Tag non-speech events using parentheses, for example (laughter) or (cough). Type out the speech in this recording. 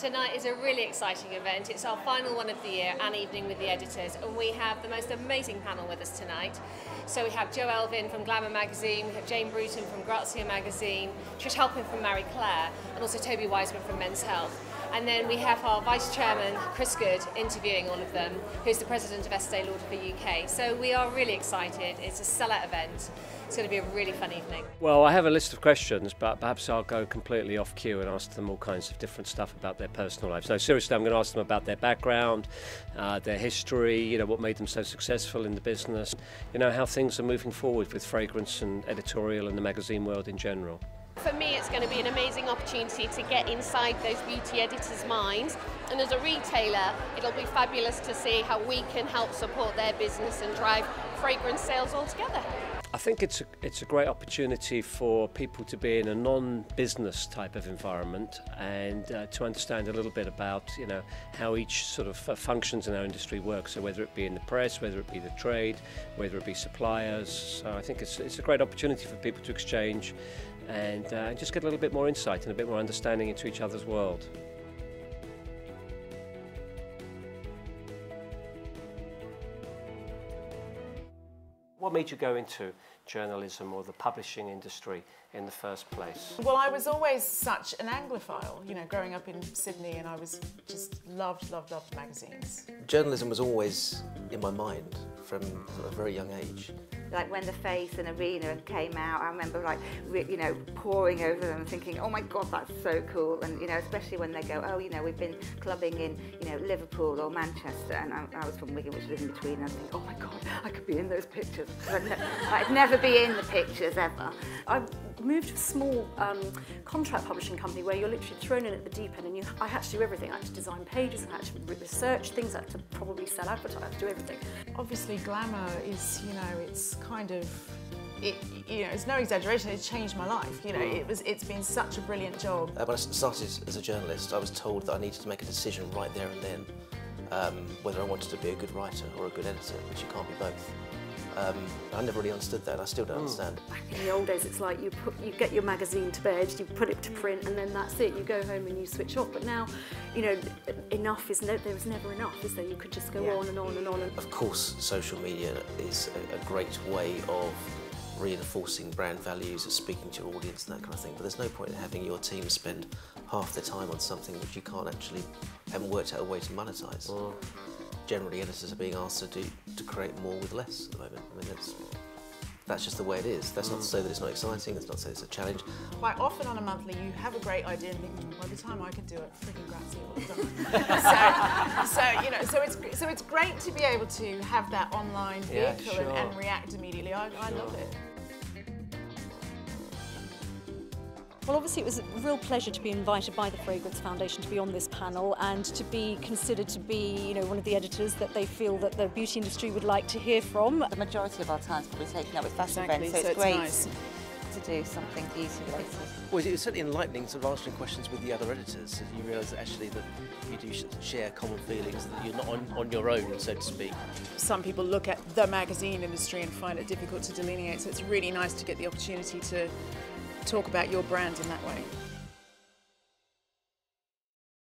Tonight is a really exciting event. It's our final one of the year, an evening with the editors, and we have the most amazing panel with us tonight. So we have Jo Elvin from Glamour magazine, we have Jane Bruton from Grazia magazine, Trish Halpin from Marie Claire, and also Toby Wiseman from Men's Health. And then we have our Vice Chairman, Chris Good, interviewing all of them, who's the President of Estee Lauder for the UK. So we are really excited. It's a sellout event. It's going to be a really fun evening. Well, I have a list of questions, but perhaps I'll go completely off cue and ask them all kinds of different stuff about their personal lives. So seriously, I'm going to ask them about their background, uh, their history, you know, what made them so successful in the business, you know, how things are moving forward with fragrance and editorial and the magazine world in general. For me, it's going to be an amazing opportunity to get inside those beauty editors' minds. And as a retailer, it'll be fabulous to see how we can help support their business and drive fragrance sales altogether. I think it's a, it's a great opportunity for people to be in a non-business type of environment and uh, to understand a little bit about you know how each sort of uh, functions in our industry works. So whether it be in the press, whether it be the trade, whether it be suppliers. So I think it's it's a great opportunity for people to exchange and uh, just get a little bit more insight and a bit more understanding into each other's world. What made you go into journalism or the publishing industry in the first place? Well, I was always such an Anglophile, you know, growing up in Sydney, and I was just loved, loved, loved magazines. Journalism was always in my mind from a very young age like when the face and arena came out i remember like you know pouring over them thinking oh my god that's so cool. And you know especially when they go oh you know we've been clubbing in you know liverpool or manchester. And i, I was from wigan which was in between. And i think oh my god i could be in those pictures. I'd, ne I'd never be in the pictures ever. I moved to a small um, contract publishing company where you're literally thrown in at the deep end and you, I had to do everything. I had to design pages, I had to research things, I had to probably sell advertise, I had to do everything. Obviously glamour is, you know, it's kind of it, you know, it's no exaggeration, it's changed my life. You know, mm. it was, it's been such a brilliant job. Uh, when I started as a journalist, I was told that I needed to make a decision right there and then um, whether I wanted to be a good writer or a good editor, which you can't be both. Um, I never really understood that. I still don't mm. understand. Back in the old days, it's like you put, you get your magazine to bed, you put it to print, and then that's it. You go home and you switch off. But now, you know, enough is no, there is never enough, is there? You could just go yeah. on and on and on. And... Of course, social media is a, a great way of reinforcing brand values, of speaking to your audience and that kind of thing. But there's no point in having your team spend half their time on something which you can't actually haven't worked out a way to monetize. Mm generally editors are being asked to do to create more with less at the moment. I mean, that's that's just the way it is. That's not to say that it's not exciting. That's not to say it's a challenge. Quite often on a monthly, you have a great idea and think, mm, by the time I can do it, freaking Grazia (laughs) so, so you know, so it's so it's great to be able to have that online vehicle yeah, sure. and, and, react immediately. I, I love it. Well, obviously, it was a real pleasure to be invited by the Fragrance Foundation to be on this panel and to be considered to be, you know, one of the editors that they feel that the beauty industry would like to hear from. The majority of our time is probably taken up with fashion exactly, events, so, so it's, great nice. to do something beauty related. Well, it was certainly enlightening sort of answering questions with the other editors. You realise that actually that you do share common feelings, that you're not on, on your own, so to speak. Some people look at the magazine industry and find it difficult to delineate, so it's really nice to get the opportunity to talk about your brand in that way.